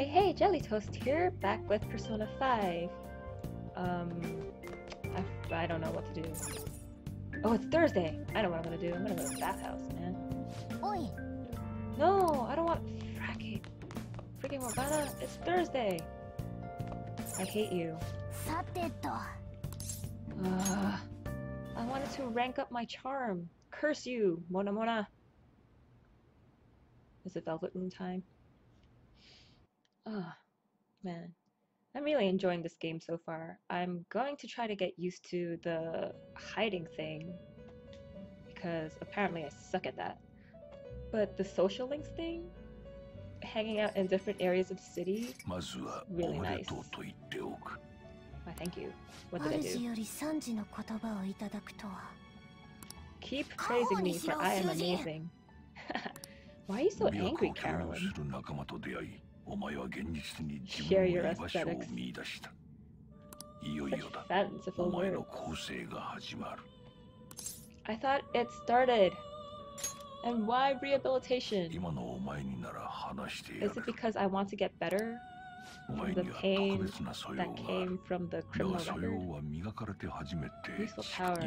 Hey, hey, Jelly Toast here, back with Persona 5. Um, I, I don't know what to do. Oh, it's Thursday. I know what I'm gonna do. I'm gonna go to the bathhouse, man. Oi. No, I don't want. Fracky. Freaking Morgana, it's Thursday. I hate you. Uh, I wanted to rank up my charm. Curse you, Mona Mona. Is it Velvet Room time? Oh, man. I'm really enjoying this game so far. I'm going to try to get used to the hiding thing because apparently I suck at that. But the social links thing, hanging out in different areas of the city, really nice. Why, thank you. What did I do? Keep praising me for I am amazing. Why are you so angry, Caroline? お前は現実に自分の居場所を見出した。いよいよだ。お前の構成が始まる。I thought it started. And why rehabilitation? Is it because I want to get better? The pain that came from the criminal record. Useful power.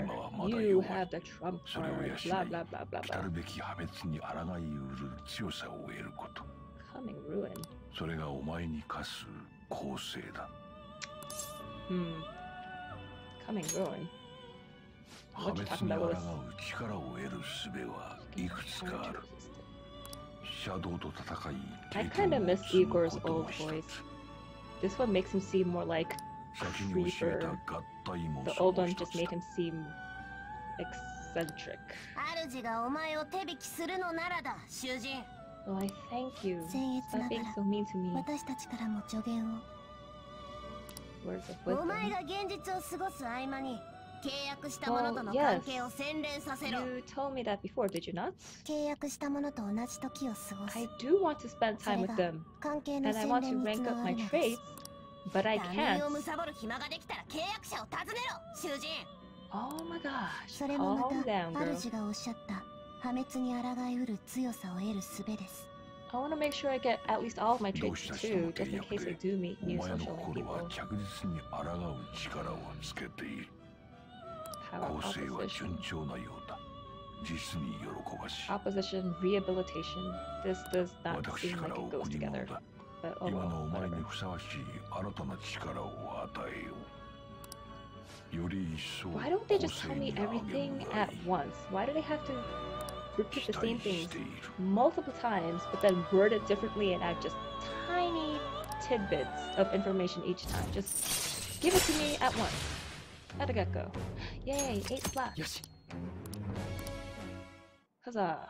You have the trump card. Blah blah blah blah blah. Coming ruin. それがお前に課す構成だ Hmm. Coming ruin. 破滅に抗う力を得る術はいくつかある.シャドウと戦い I kinda を miss Igor's old voice. This one makes him seem more like 先に教えた creeper. 合体も the old one 一 just つ made だ him seem eccentric. 主がお前を手引きするのならだ、囚人。Well, I thank you. 僭越 Stop なが being ら so mean to me. 私たちからも助言を。 Words of お前 wisdom. が現実を過ごす合間に契約した者との Well, yes. 関係を洗練させろ。 You told me that before, did you not? 契約した者と同じ時を過ごす I。do want to spend time with them, 関係の and I 洗 want 練 to につ rank な up が my るので traits, す。 but I 他人を can't. 貪る暇ができたら契約者を訪ねろ、囚人。 Oh my gosh. それもま Calm た down, girl. 主がおっしゃった 破滅に抗いうる強さを得る術です。I want to make sure I get at least all of my どう traits した人の too, just in 契 case I do meet お new 前の social link 心は people. 着実に抗う力をつけている Power 構成は opposition. 順調なようだ実に喜ばしい Opposition, rehabilitation. This does not 私 seem か like ら it goes together. だ But oh 今のお前に.ふさわしい新たな力を与えようより一層 Why don't they just 構 tell 成 me everything at once? Why do they have to repeat the same thing multiple times, but then word it differently and add just tiny tidbits of information each time. Just give it to me at once. At a go Yay, eight slots. Yes. Huzzah.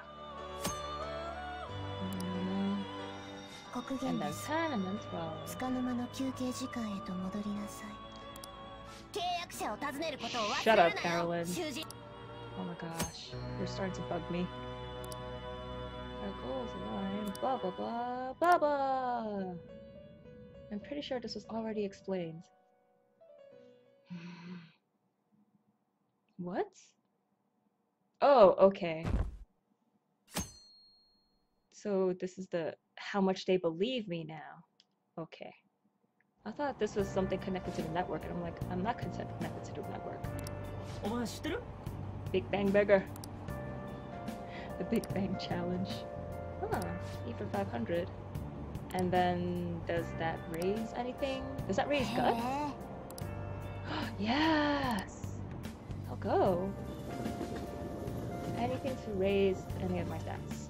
And then 10 and then 12. up, Caroline. Oh my gosh. You're starting to bug me. Our goals align. Blah blah blah blah blah. I'm pretty sure this was already explained. what? Oh, okay. So this is the how much they believe me now. Okay. I thought this was something connected to the network, and I'm like, I'm not connected to the network. Oh, Big Bang Burger. The Big Bang Challenge. Huh, ah, eat for 500. And then, does that raise anything? Does that raise good? yes! I'll go. Anything to raise any of my stats.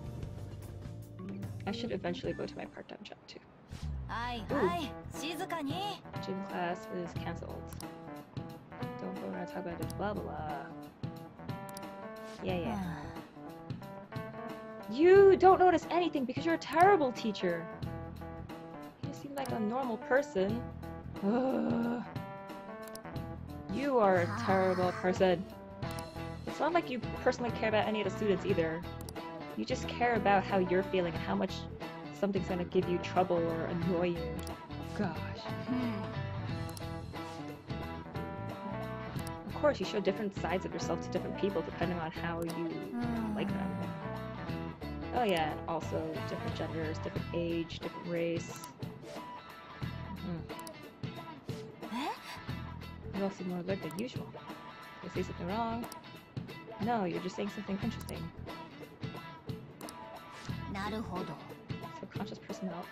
I should eventually go to my part-time job too. Ooh. Gym class is cancelled. Don't go around talking about this blah blah. Yeah, yeah. You don't notice anything because you're a terrible teacher. You seem like a normal person. Ugh. You are a terrible person. It's not like you personally care about any of the students either. You just care about how you're feeling and how much something's gonna give you trouble or annoy you. Gosh. course you show different sides of yourself to different people depending on how you mm. like them. Oh yeah and also different genders different age different race. Mm. you're also more alert than usual. You say something wrong. No you're just saying something interesting. Subconscious personalities.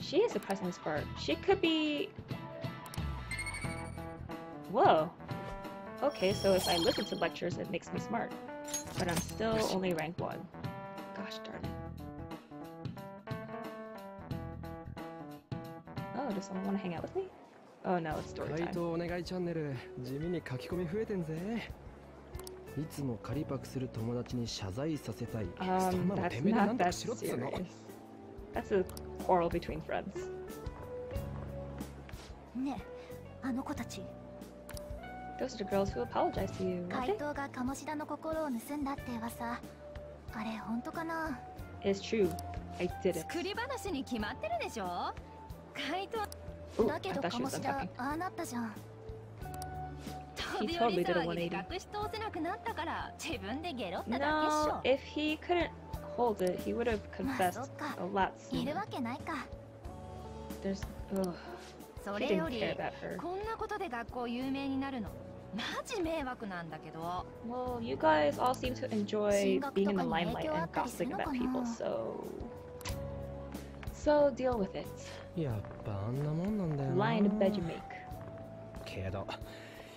She is a presence for she could be Whoa. Okay, so if I listen to lectures, it makes me smart. But I'm still only rank 1. Gosh darn it. Oh, does someone want to hang out with me? Oh no, it's story 回 time. 答お願いチャンネル地味に書き込み増えてんぜいつも仮パクする友達に謝罪させたい、そ Um, んなの that's てめえでな not んとか that しろっつうの serious. That's a quarrel between friends. ねえあの子たち Those are the girls who apologize to you, 怪 aren't 盗が鴨志田の心を盗んだって噂あれ本当かな they? It's true. I did it. 作り話に決まってるでしょ怪盗 Ooh, だけ I ど thought she 鴨 was 志 done 田 talking. ああなったじゃん飛び降り騒ぎで隠し通せなくなったから自分でゲロっただけっし No, ょ if he couldn't hold it, he would have まあ confessed そっか a lot いる sooner. わけないか There's. Ugh. そ He れよ didn't り care about her. こんなことで学校有名になるの マジ迷惑なんだけど Well, you guys all seem to enjoy being in と the limelight and gossiping の about か people, な so. So deal with it. やっぱあんなもんなんだよな Line bed you make. けど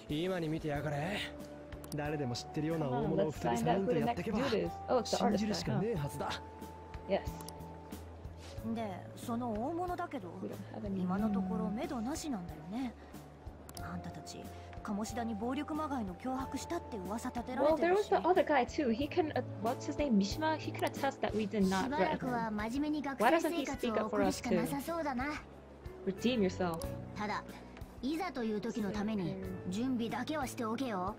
今に見てやがれ誰でも知ってるような大物を let's 2 find 人 out 3 who 人 the とやってけば. Oh, the 信じるしか?ねえはずだ Yes. でその大物だけど.今のところ.目処なしなんだよねあんたたち鴨志田に暴力まがいの脅迫したって噂立てられ Well, て there る was し the other guy too. He can. Uh, what's his name? Mishima. He can attest that we did し not ばら threaten くは him. 真面目に学 Why 生 doesn't he 生活 speak を up 送 for る us しかなさそうだな Redeem yourself. ただいざという時のために準備だけはしておけよ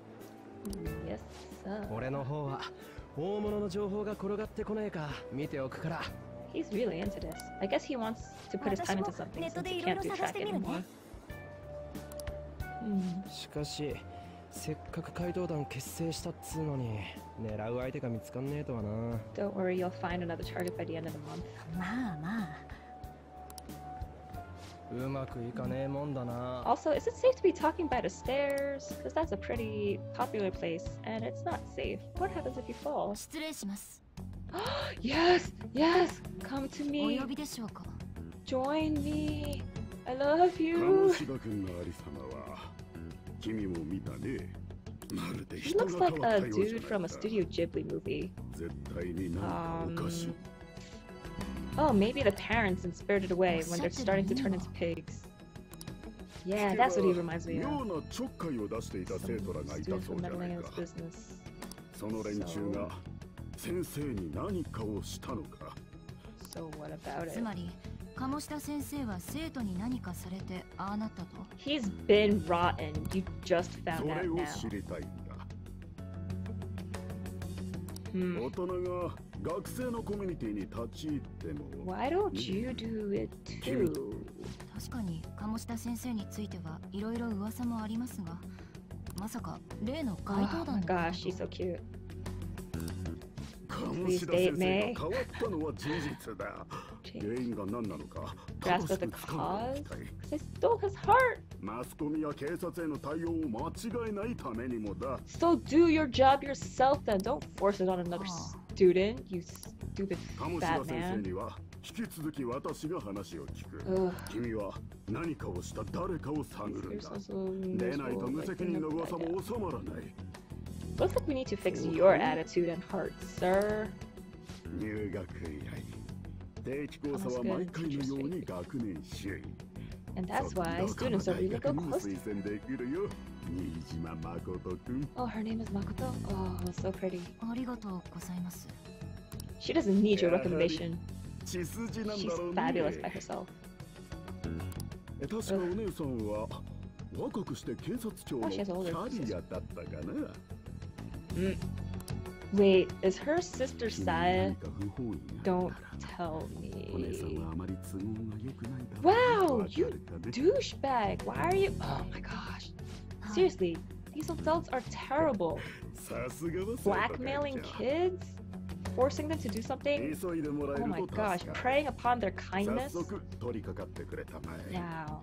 Yes, sir. 俺の方は大物の情報が転がってこねえか見ておくから He's really into this. I guess he wants to put his time into something ネット since で he いろい can't ろ do 探し track てみる anymore. ね Hmm. しかしせっかく怪盗団結成したっつうのに狙う相手が見つかんねえとはな Don't worry, you'll find another target by the end of the month. まあまあうまくいかねえもんだな Also, is it safe to be talking by the stairs? Because that's a pretty popular place, and it's not safe. What happens if you fall? 失礼します yes, yes, come to お me, 呼びでしょうか join me. I love you. She looks like a dude from a Studio Ghibli movie. Um, oh, maybe the parents in Spirited Away when they're starting to turn into pigs. Yeah, that's what he reminds me of. Some dude from Meadowland's business. So... so what about it? 鴨志田先生は生徒に何かされてああなったと？He's been rotten. You just そ found れ out を now. 知りたいんだ Hmm. 大人が学生のコミュニティに立ち入っても Why don't you do it too? 確かに鴨志田先生についてはいろいろ噂もありますがまさか例の Oh 怪盗団の gosh, she's so cute. 鴨志田先生が 変わったのは事実だ Jake. 原因が何なのか Grasp 正 at し the くつかんでお cause? きたい 'Cause I stole his heart. マスコミや警察への対応を間違えないためにもだ So do your job yourself then. Don't force it on another Oh. student, you stupid 鴨志 fat 田先生 man. には引き続き私が話を聞く Ugh. 君は何かをした誰かを探るん You're だ so, so でないと miserable, 無 like 責 in 任 a の噂 bad も収まらない Looks like we need to fix your attitude and heart, sir. 入学以来 定期講座は毎回のように学年首位 And that's why students don't really go にも close. 推薦できるよ新島誠君 Oh, her name is Makoto? Oh, so pretty. ありがとうございます She doesn't need your recommendation. She's fabulous by ね herself. え確かお姉さんは若くして警察庁の Oh, キャリアだったかな Mm. Wait, is her sister Saya? Don't tell me. Wow, you douchebag! Why are you? Oh my gosh! Seriously, these adults are terrible. Blackmailing kids, forcing them to do something. Oh my gosh! Preying upon their kindness. Wow.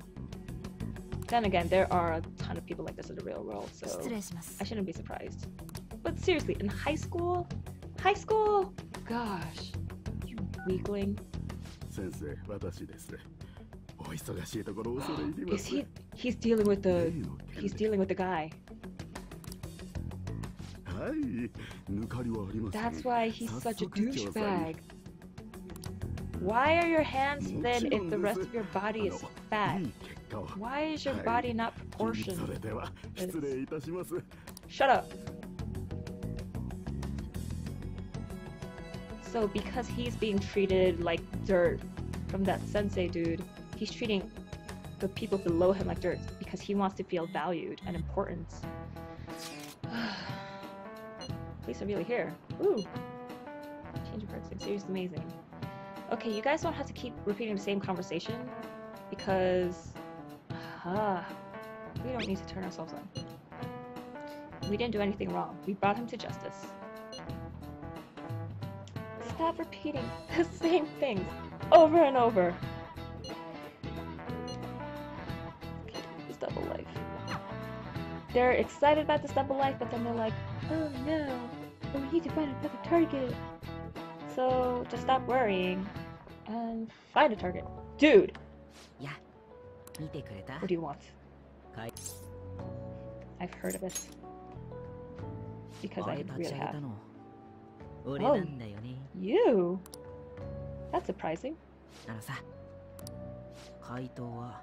Then again, there are a ton of people like this in the real world, so I shouldn't be surprised. But seriously, in high school? High school? Gosh. You weakling. 先生私ですお忙しいところ恐れ入りま Is す he he's dealing with 例 the の件 he's で dealing with the guy. はい抜かりはありません That's why he's 早 such a 速調査に douchebag. Why are your hands thin if the rest of your あ body の is fat? いい結果を Why is your はい body not そ proportioned? れでは失礼いたします Shut up. So because he's being treated like dirt from that sensei dude, he's treating the people below him like dirt because he wants to feel valued and important. Are really here. Ooh. Change of heart seriously amazing. Okay, you guys don't have to keep repeating the same conversation because ah, we don't need to turn ourselves on. We didn't do anything wrong. We brought him to justice stop repeating the same things over and over. This double life. They're excited about this double life, but then they're like, oh no, we need to find another target. So just stop worrying and find a target. Dude! Yeah. What do you want? I've heard of it. Because I really have. たの俺なんだよね You? That's surprising. あのさ回答は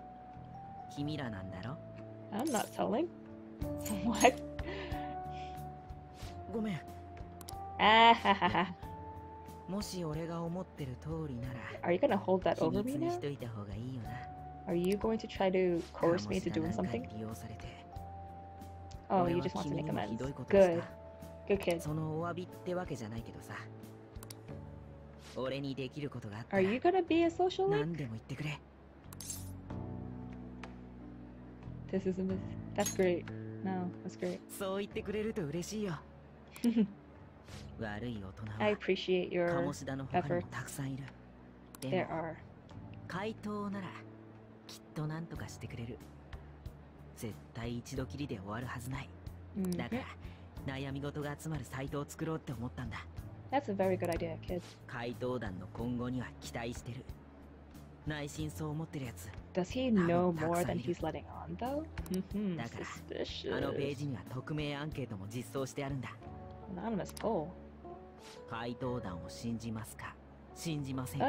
君らなんだろ I'm not telling. What? ごめん Ah ha ha ha. もし俺が思ってる通りな Are you gonna hold ら that 秘 over 密 me に now? しといた方がいいよな Are you going to try to coerce me into doing 鴨志田なんか something? に利用されて Oh, 俺 you は just want to 君 make にも amends. ひどいことをし Good. た Good kid. そのお詫びってわけじゃないけどさ俺にできることがあった Are ら you gonna be a social link? 何でも言ってくれ This is a myth. That's great. No, that's great. そう言ってくれると嬉しいよ悪い大 I 人 appreciate は your 鴨志田の他にも efforts. たくさんいるで There も are. 回答ならきっと何とかしてくれる絶対一度きりで終わるはずない Mhm. だから 悩み事が集まるサイトを作ろうって思ったんだ。回答団の今後には期待してる。内心そう思ってるやつ。だから、あのページには匿名アンケートも実装してあるんだ。回答団を信じますか？信じません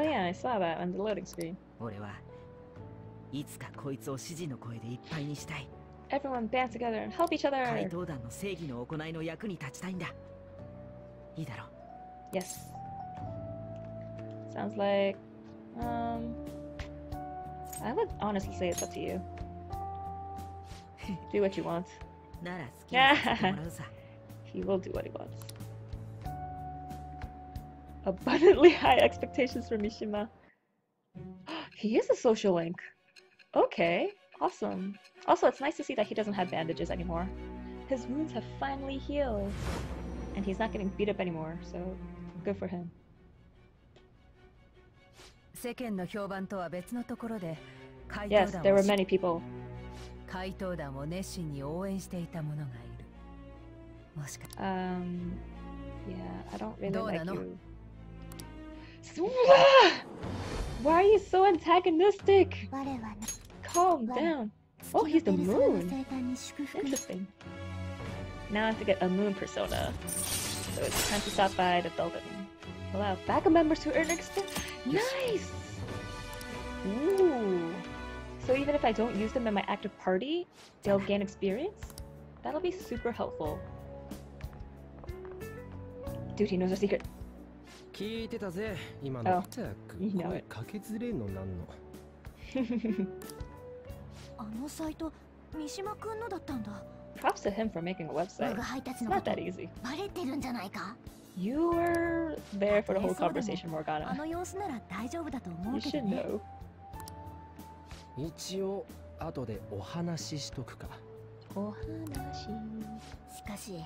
俺は、いつかこいつを指示の声でいっぱいにしたい。Everyone band together and help each 回 other. 答団の正義の行いの役に立ちたいんだいいだろ Yes. Sounds like, um, I would honestly say it's up to you. do what you want. なら好きにさせてもらうさ He will do what he wants. Abundantly high expectations for Mishima. he is a social link. Okay, awesome. Also, it's nice to see that he doesn't have bandages anymore. His wounds have finally healed. And he's not getting beat up anymore, so good for him. 世間の評判とは別のところで怪盗 Yes, 団 there を were し many people. 怪盗団を熱心に応援していた者がいるもしか Um, yeah, I don't really like Dona, no? you. Why are you so antagonistic? Calm down. Oh, he's the moon. Interesting. Now I have to get a moon persona. So it's time to stop by the Dolphin. Allow faculty members to earn extra. Nice! Ooh. So even if I don't use them in my active party, they'll gain experience? That'll be super helpful. Duty knows our secret. Oh, you know it. あのサイト三島くんのだったんだ Props to him for making a website. It's not that easy. You were there for the whole conversation, Morgana. You should know. 一応後でお話ししとくかお話しかし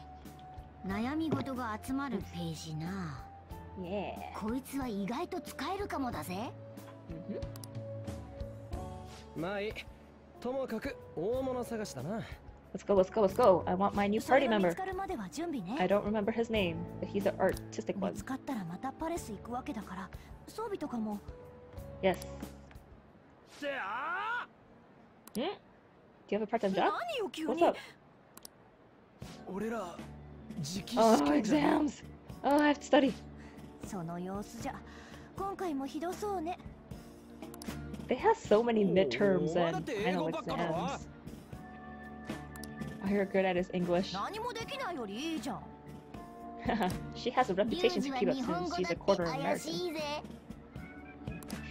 悩み事が集まるページな、yeah. こいつは意外と使えるかもだぜ、mm hmm. まあいいともかく大物探しだな。Let's go, let's go, let's go. I want my new party member. I don't remember his name, but he's the artistic one. Yes. Hmm? Do you have a part time job? What's up? Oh, exams! Oh, I have to study. その様子じゃ今回もひどそうね。They have so many Oh, midterms what and the final hell, Bakara? exams. All you're good at is English. 何もできないよりいいじゃん she has a リュ reputation ウジ to は keep up 日本 since 語 she's だ a って quarter 怪 American. しいぜ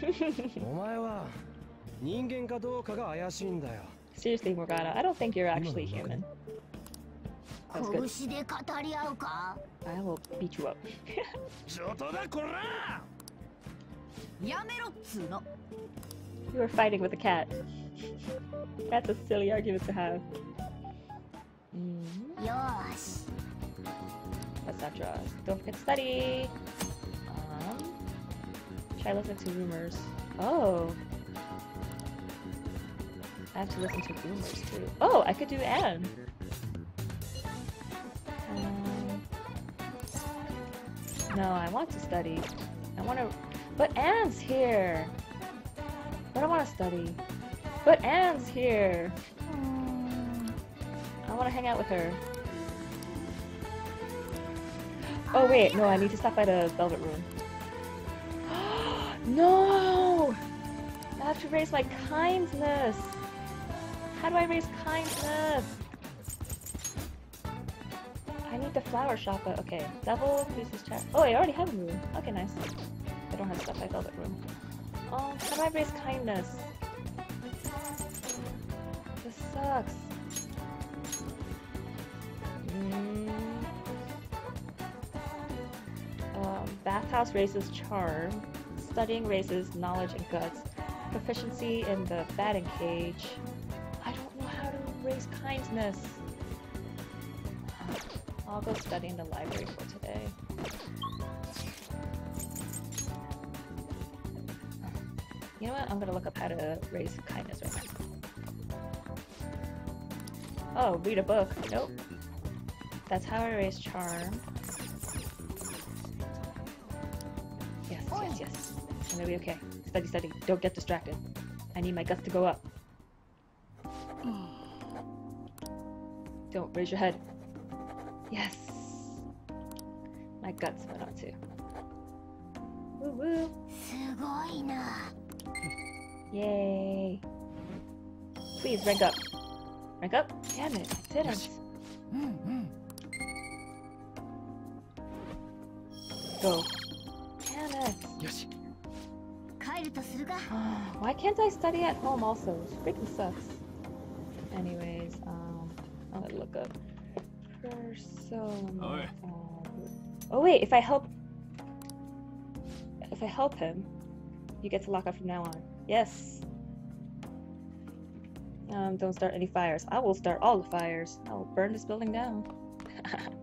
お前は人間かどうかが怪しいんだよ Seriously, Morgana, I don't think you're actually human. That's good. 拳で語り合うか I will beat you up. 上等だこらやめろっつうの You were fighting with a cat. That's a silly argument to have. Mm, よーし let's not draw. Don't forget to study. Um, try listening to rumors. Oh. I have to listen to rumors too. Oh, I could do Anne. Um, no, I want to study. I want to. But Anne's here. I want to study. But Anne's here. I want to hang out with her. Oh wait, no, I need to stop by the Velvet Room. no! I have to raise my kindness. How do I raise kindness? I need the flower shop, but okay. Devil increases chat. Oh, I already have a room. Okay, nice. I don't have stuff by Velvet Room. Oh, do I raise kindness? This sucks. Mm. Um, bathhouse raises charm. Studying raises knowledge and guts. Proficiency in the batting cage. I don't know how to raise kindness. I'll go study in the library for today. You know what? I'm gonna look up how to raise kindness right now. Oh, read a book. Nope. That's how I raise charm. Yes, yes, yes. I'm gonna be okay. Study, study. Don't get distracted. I need my guts to go up. Don't raise your head. Yes. My guts went on too. Woo woo. Yay. Please rank up. Rank up? Damn it, I didn't. Go. Damn it. Ah, why can't I study at home also? Which freaking sucks. Anyways, um, I'll look up. Persona. Oh, oh wait, if I help... If I help him, you get to lock up from now on. Yes. Um, don't start any fires. I will start all the fires. I will burn this building down.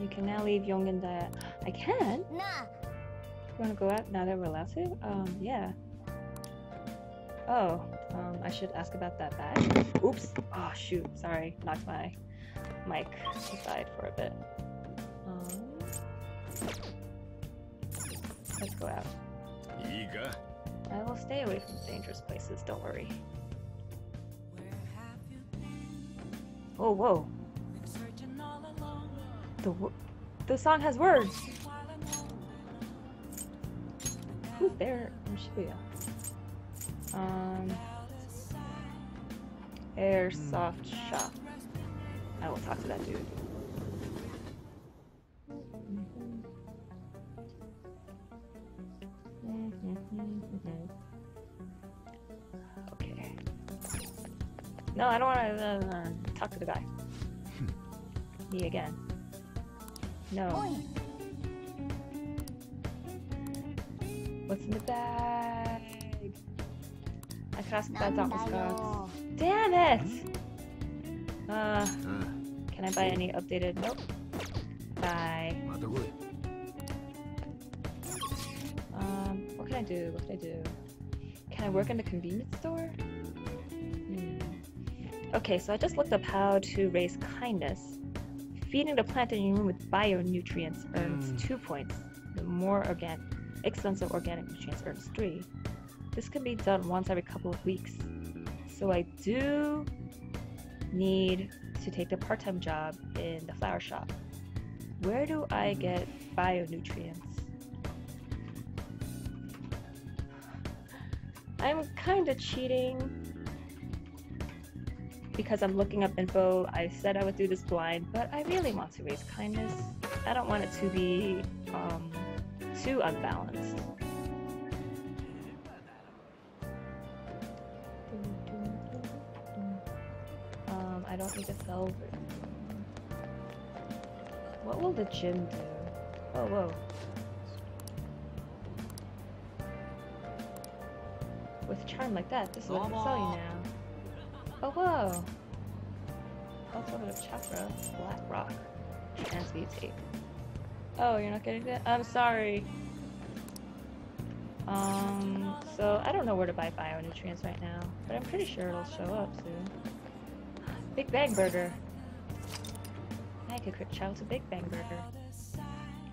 you can now leave Dia. I can? なあ You wanna go out now that we're allowed to? Um, yeah. Oh, um, I should ask about that bag. Oops. Oh, shoot. Sorry. Knocked my Mike, aside for a bit. Um, let's go out. I will stay away from dangerous places, don't worry. Oh, whoa. The, the song has words! Who's there in Shibuya? Um... Airsoft shop. I will talk to that dude. Okay. No, I don't want to uh, talk to the guy. Me again. No. What's in the bag? I cast that out Damn it! Uh, can I buy any updated? Nope. Bye. Um, what can I do? What can I do? Can I work in the convenience store? Hmm. Okay, so I just looked up how to raise kindness. Feeding the plant in your room with bio nutrients earns mm. two points. The more organic, expensive organic nutrients earns three. This can be done once every couple of weeks. So I do need to take the part-time job in the flower shop. Where do I get bionutrients? I'm kind of cheating because I'm looking up info. I said I would do this blind, but I really want to raise kindness. I don't want it to be um, too unbalanced. Need a velvet. What will the gym do? Oh, whoa. With charm like that, this is what I can sell you now. Oh, whoa. Ultimate chakra, black rock, transmutate. Oh, you're not getting that? I'm sorry. Um, so I don't know where to buy bio nutrients right now, but I'm pretty sure it'll show up soon. Big Bang Burger. I could quick chow to Big Bang Burger.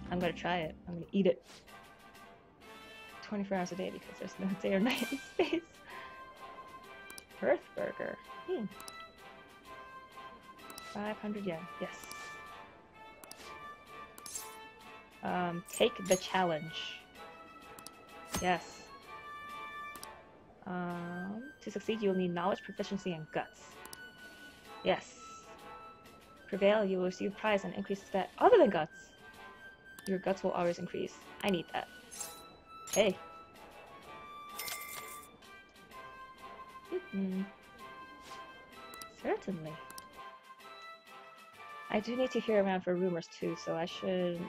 I'm gonna try it. I'm gonna eat it. 24 hours a day because there's no day or night in space. Earth Burger. Hmm. 500 yen. Yes. Um, take the challenge. Yes. Um, to succeed, you will need knowledge, proficiency, and guts. Yes. Prevail, you will receive prize and increase stat other than guts. Your guts will always increase. I need that. Hey. Mhm. Certainly. I do need to hear around for rumors too, so I should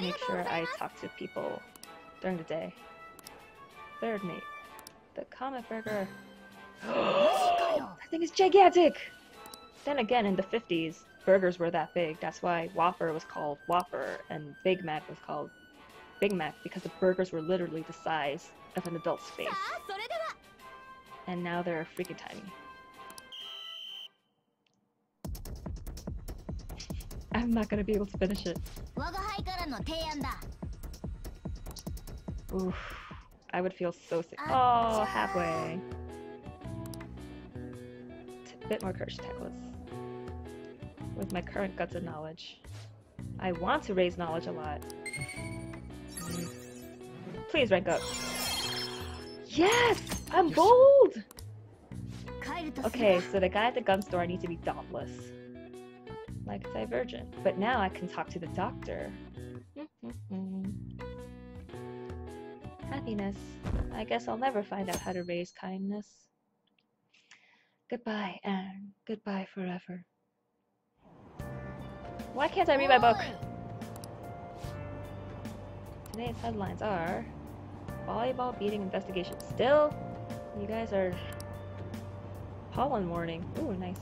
make sure I talk to people during the day. Third mate. The Comet Burger. that thing is gigantic! then again, in the 50s, burgers were that big. That's why Whopper was called Whopper and Big Mac was called Big Mac because the burgers were literally the size of an adult's face. And now they're freaking tiny. I'm not gonna be able to finish it. Oof. I would feel so sick. Oh, halfway. Bit more courage, Teclas with my current guts of knowledge. I want to raise knowledge a lot. Please rank up. Yes! I'm bold! Okay, so the guy at the gun store needs to be dauntless. Like Divergent. But now I can talk to the doctor. Happiness. I guess I'll never find out how to raise kindness. Goodbye, Anne. Goodbye forever. Why can't I read my book? Today's headlines are volleyball beating investigation. Still, you guys are pollen warning. Ooh, nice.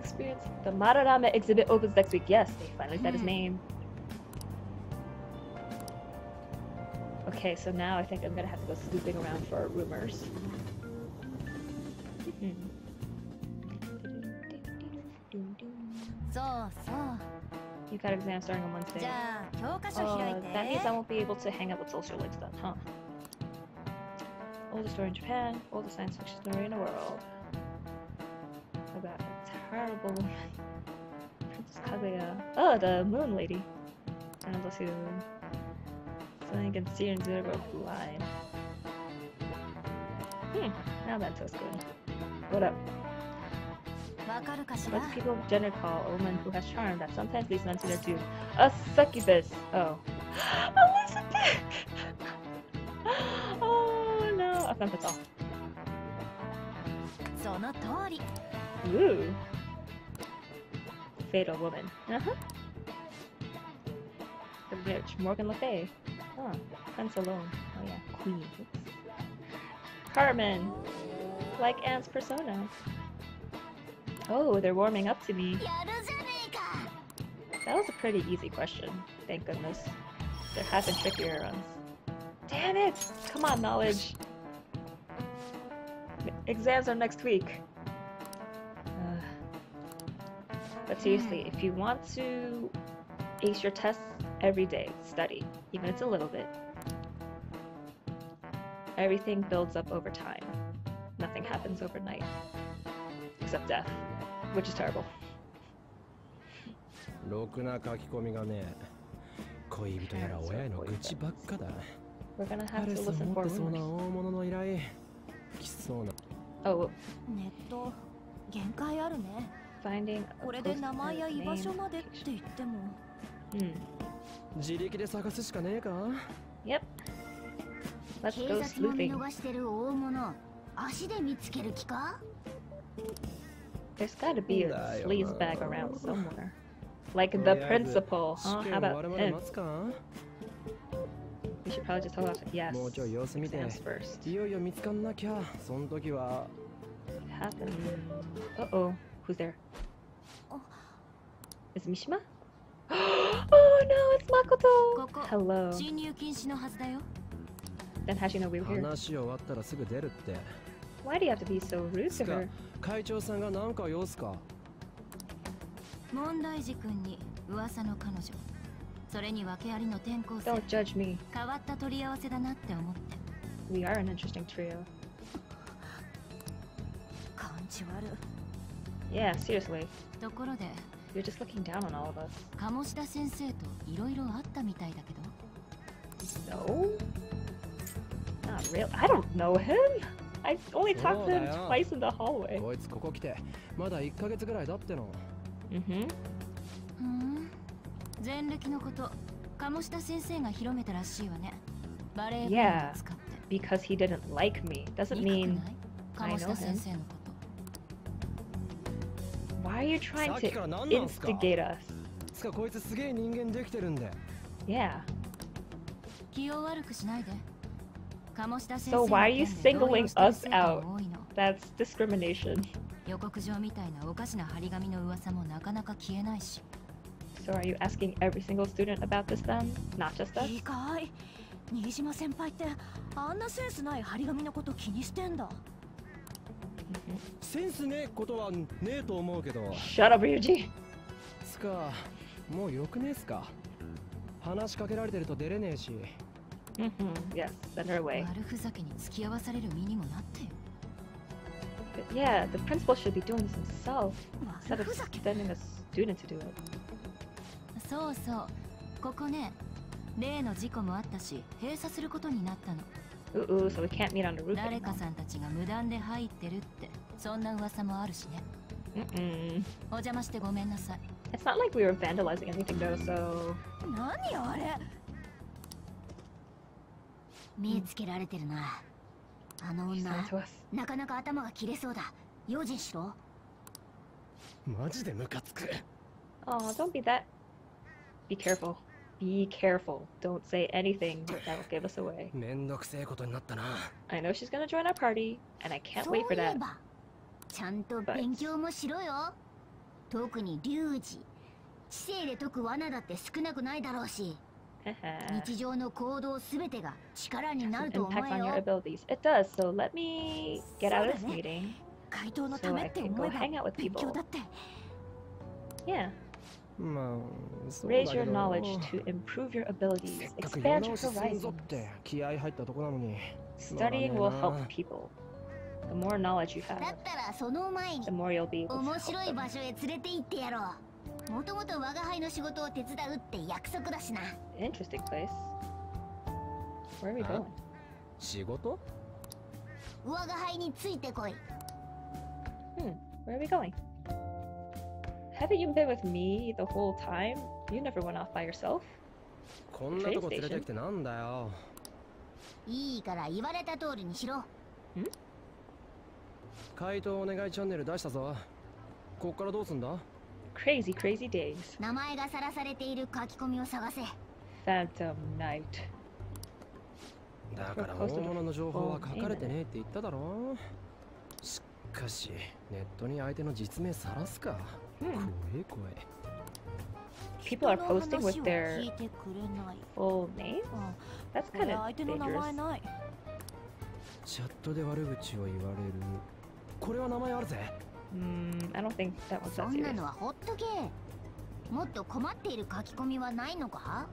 Experience the Madarame exhibit opens next week. Yes, they finally said his hmm. name. Okay, so now I think I'm gonna have to go snooping around for rumors. Mm -hmm so You got exams starting on Wednesday. Uh, that means I won't be able to hang out with social legs then, huh? Oldest store in Japan, oldest science fiction story in the world. About a terrible Princess Kaguya. Oh, the moon lady. And let's see the moon. So I can see her and zero blind. Hmm, now that tastes good. What up? Let's keep up call a woman who has charm that sometimes leads men to their doom. A succubus! Oh. Elizabeth! oh no. I this all. So off. Ooh. Fatal woman. Uh-huh. The rich Morgan Le Fay. Oh, Prince alone. Oh yeah, queen. Oops. Carmen! Like Anne's persona. Oh, they're warming up to me. That was a pretty easy question. Thank goodness. There have been trickier ones. Damn it! Come on, knowledge. Exams are next week. Uh, but seriously, if you want to ace your tests every day, study, even if it's a little bit. Everything builds up over time. Nothing happens overnight. Except death, which is terrible. ろくな書き込みがね恋人やら親への愚痴ばっかだ We're gonna have to listen 持っ for てそうな rumors. 大物の依頼来そうな Oh, ネット限界あるね finding これで名前や居場所までって.言っても Hmm. 自力で探すしかねえか？Yep. Let's 警 go 察も見 sleuthing. 逃してる大物足で見つける気か？There's gotta be a sleaze bag around somewhere. Like the principal, huh? How about him? We should probably just hold off. Yes. Exams first. What happened? Uh oh. Who's there? Oh. Is Mishima? oh no, it's Makoto! Hello. Then how do you know we were here? 話終わったらすぐ出るって Why do you have to be so rude つ to か her? 会長さんが何か用すか問題児くんに噂の彼女それに訳ありの転校生 Don't judge me. 変わった取り合わせだなって思って We are an interesting trio. 感じ悪 Yeah, seriously. ところで You're just looking down on all of us. 鴨志田先生といろいろあったみたいだけど No? Not real. I don't know him. I only talked to him そうだよ。 twice in the hallway. こいつここ来てまだ1ヶ月ぐらいだっての Mm-hmm. ふん前歴のこと鴨志田先生が広めたらしいわねバレエ部員を Yeah. 使って Because he didn't like me doesn't 憎く mean ない鴨志田先生のこと why are you trying さっきから to 何なんすか instigate us? つかこいつすげえ人間できてるんで Yeah. 気を悪くしないで鴨志田先生 So の why are you 件で動揺 singling してる us 生徒が out? 多いの That's discrimination. 予告状みたいなおかしな張り紙の噂もなかなか消えないし So are you asking every single student about this then? Not just us? いいかい新島先輩ってあんなセンスない張り紙のこと気にしてんだセンスねえことはねえと思うけど Shut up, Ryuji. つかもうよくねえっすか話しかけられてると出れねえし Mm-hmm. Yes, send her away. 悪ふざけに付き合わされる身にもなってよ But yeah, the principal should be doing this himself 悪 instead of ふざけ sending a student to do it. そうそうここね例の事故もあったし閉鎖することになったの Ooh, ooh, so we can't meet on the roof 誰 anymore. かさんたちが無断で入ってるってそんな噂もあるしね Mm-mm. お邪魔してごめんなさい It's not like we were vandalizing anything though, so 何あれ 目つけられてるなあの女.なかなか頭が切れそうだ用心しろマジでムカつく Oh, don't be that. Be careful. Be careful. Don't say anything that will give us away. めんどくせえことになったな I know she's gonna join our party, and I can't そう wait い for え that. ばちゃんと勉強もしろよ特に龍二知性で解く罠だって少なくないだろうし.日常の行動すべてが力になると思え on your よ abilities. It does, so let me get out of this meeting. 怪盗のた So め I って can 思 go えば hang out with 勉 people. 強だって Yeah. まあそうだ Raise け your ど knowledge to improve your せ abilities. っかく Expand 世 your 直しすんぞ horizons. って気合入ったとこなのに Studying will help people. The more knowledge you だ have, ったらその前に the more you'll be able to 面 help 白い them. 場所へ連れて行ってやろうもともと我が輩の仕事を手伝うって約束だしな Interesting place. Where are we going? 仕事我が輩についてこい Hmm, where are we going? Haven't you been with me the whole time? You never went off by yourself. こんなとこ連れてきてなんだよいいから言われた通りにしろ回答お願いチャンネル出したぞこっからどうすんだ Crazy, crazy days. 名前がさらされている書き込みを探せ Phantom Night. だから大物の情報は書かれてねえって言っただろしっかしネットに相手の実名さらすか、Hmm. 怖え怖え People are posting 話 with は their 聞いてくれない full name? あ That's kind of dangerous. ないチャットで悪口を言われるこれは名前あるぜ Mm, I don't think that one's そ that んな serious. のはほっとけもっと困っている書き込みはないのか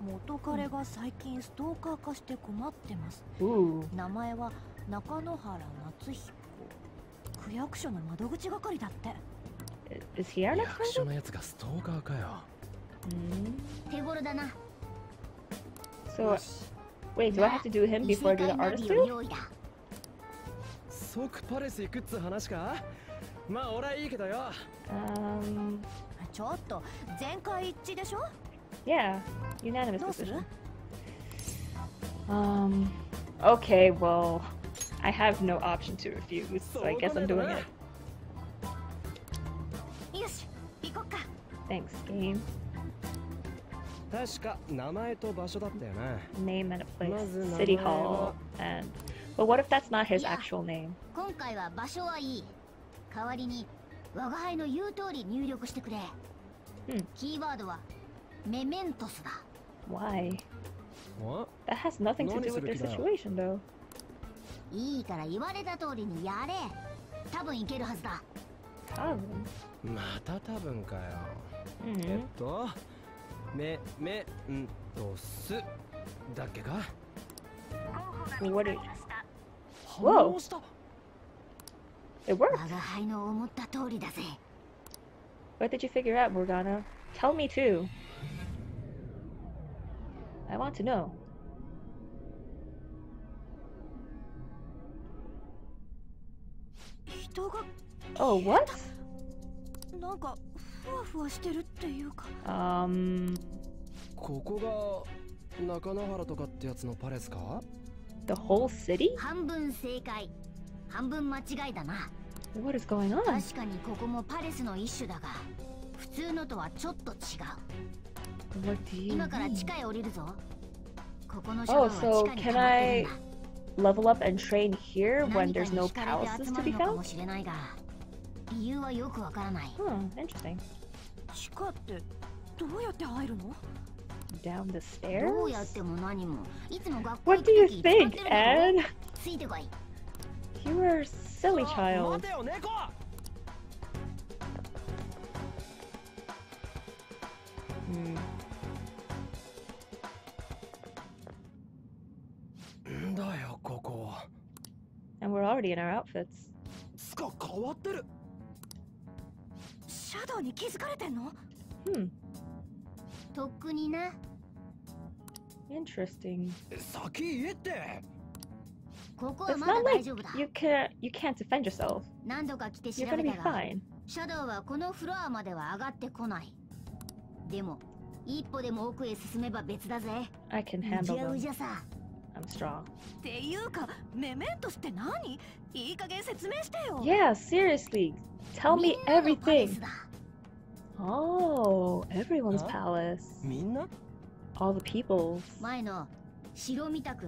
元彼が最近ストーカー化して困ってます Ooh. 名前は中野原夏彦区役所の窓口係だって I- Is he our next 役 friend? 所のやつがストーカーかよ Mm. 手頃だな So, wait, do I have to do him 異 before 世 I do 界 the ナ artist ビ too? を用意だ即パレス行くっつう話かまあ俺はいいけどよ Um, ちょっと全会一致でしょ yeah, unanimous どうする decision. Um, okay, well, I have no option to refuse, so I guess I'm doing it. よし行こっか Thanks, game. 確か名前と場所だったよな Name and a place. Mazu City namae Hall. wa- And. But what if that's not his Yeah. actual name? 今回は場所はいい代わりに我が輩の言う通り入力してくれ、うんキーワードはメメントスだ Why? お That has nothing to Nani do with their する気だよ？ situation, though. いいから言われた通りにやれ多分いけるはずだ Town. また多分かよ Mm. えっとめめんとすだっけか What did 反 Whoa 応した it 我 worked? が輩の思った通りだぜ What did you figure out, Morgana? Tell me too. I want to know. 人が Oh, what? なんかふわふわしてるっていうか Um, ここが中野原とかってやつのパレスか the whole city? 半分正解半分間違いだな What is going on? 確かにここもパレスの一種だが普通のとはちょっと違う What do you 今から mean? 地下へ降りるぞここの車道は Oh, 地 so 下に can 溜まってるん I だ level up and train here 何 when か there's に no 惹かれ palaces て集 to ま be るのか found? もしれないが理由はよくわからない Hmm, interesting. 地下ってどうやって入るの down the stairs? What do you think, Ed? You are a silly child. Hmm. And we're already in our outfits. Hmm. とっくにな interesting. 先言えってここは It's まだ not 大 like 丈夫だ you can you can't defend yourself. 何度か来て調 You're べ gonna た be が fine. シャドウはこのフロアまでは上がってこないでも一歩でも奥へ進めば別だぜ I can う handle じゃう them. じゃさ I'm strong. っていうかメメントスって何いい加減説明してよ Yeah, seriously. Tell み me んなのパレ everything. スだ Oh, everyone's Huh? palace. みんな All the people's. 前の城みたく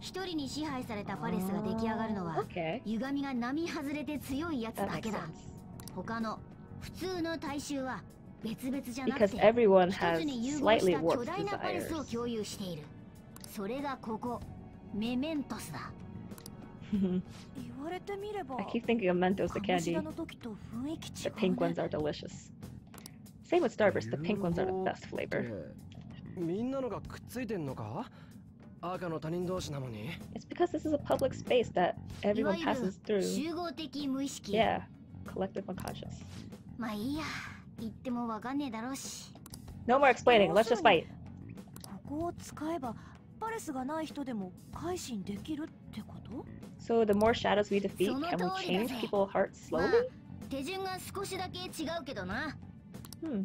一人に支配されたパレスが出来上がるのは Okay, 歪みが並外れて強いやつ that だ makes けだ sense. 他の普通の大衆は別々じゃなく Because て everyone 一 has つに融合 slightly した巨 warped 大なパレスを desires. 共有しているそれがここメメントスだ I 言われてみれば keep thinking of Mentos the 鴨志 candy. 田の時と雰囲気違 The う、 pink ね ones、are delicious. Same with Starburst, the pink ones are the best 融合 flavor. ってみんなのがくっついてんのか赤の他人同士なのに It's because this is a public space that いわ everyone ゆる passes through. 集合的無意識 Yeah, collective unconscious. まあいいや言ってもわかんねえだろうし No more explaining, let's just fight. ここを使えばパレスがない人でも改心できるってこと So the more shadows we defeat, So can we no change dory people's hearts まあ slowly? 手順が少しだけ違うけどな Hmm.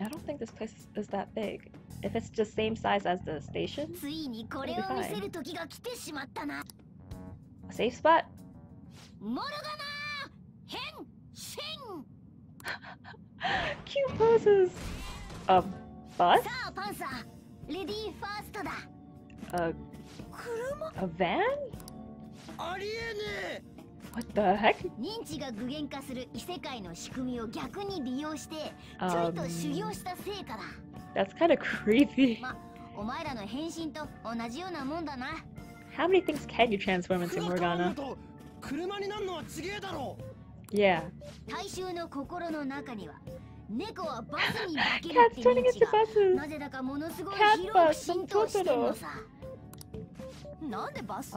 I don't think this place is that big. If it's just same size as the station, fine. A safe spot? Cute poses! Um, a bus? A, a van? ありえね What the heck? 認知が具現化する異世界の仕組みを逆に利用してちょいと修行した成果だ That's kind of creepy. まお前らの変身と同じようなもんだな How many things can you transform え into 黒川 Morgana? と車になんのはちげえだろ Yeah. 大衆の心の中には猫はバスに化ける Cat's って turning 認知 into が buses. なぜだかものすごい Cat 広 bus く浸透してるのさなんでバス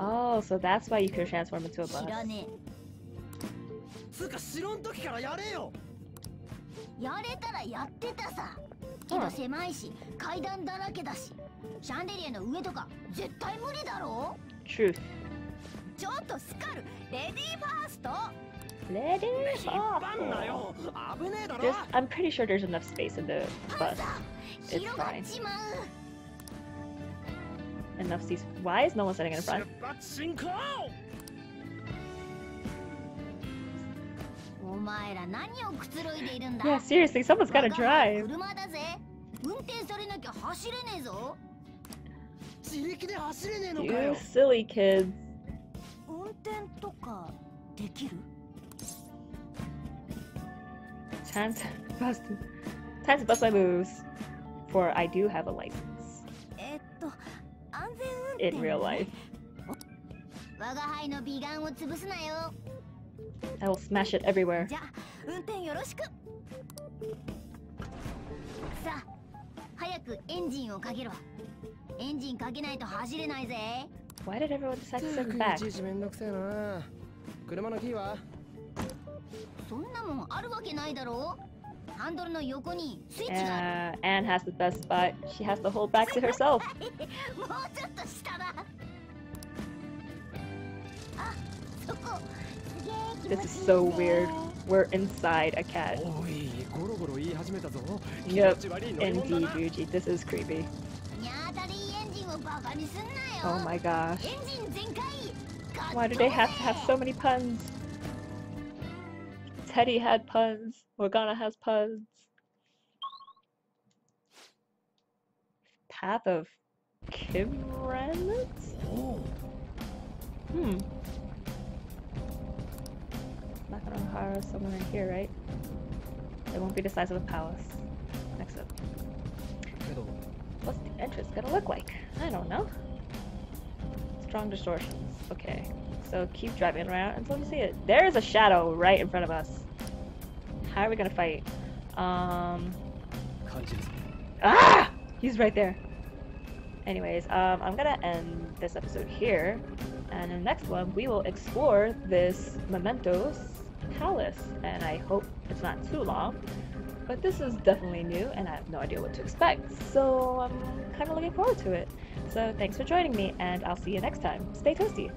Oh, so that's why you could transform into a bus. Huh. It I'm pretty sure there's enough space in the bus. It's fine enough CC. Why is no one sitting in front? Yeah, seriously, someone's gotta drive. You silly kids. Time to bust, time to bust my moves, for I do have a license. in real life. I will smash it everywhere. Why did everyone decide to send back? そんなもんあるわけないだろう And Ann has the best spot. She has to hold back to herself. This is so weird. We're inside a cat. Yep, indeed, Ryuji. This is creepy. Oh my gosh. Why do they have to have so many puns? Teddie had puns. Morgana has puns. Path of Kimren? Hmm. Nakanohara somewhere in here, right? It won't be the size of a palace. Next up. What's the entrance gonna look like? I don't know. Strong distortions. Okay. So keep driving around until you see it. There is a shadow right in front of us. How are we gonna fight? Um. Ah! He's right there. Anyways, um, I'm gonna end this episode here, and in the next one we will explore this mementos palace, and I hope it's not too long. But this is definitely new, and I have no idea what to expect, so I'm kind of looking forward to it. So thanks for joining me, and I'll see you next time. Stay toasty.